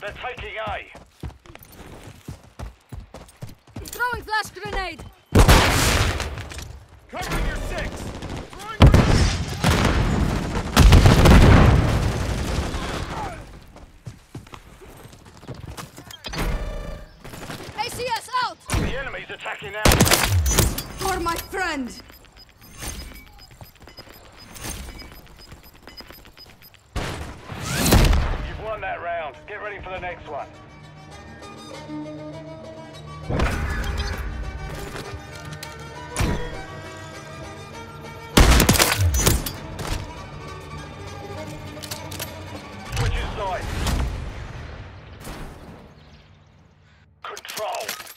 They're taking A. Throwing flash grenade! Covering your six. ACS out! The enemy's attacking now. For my friend! won that round. Get ready for the next one. Switching sides. Control.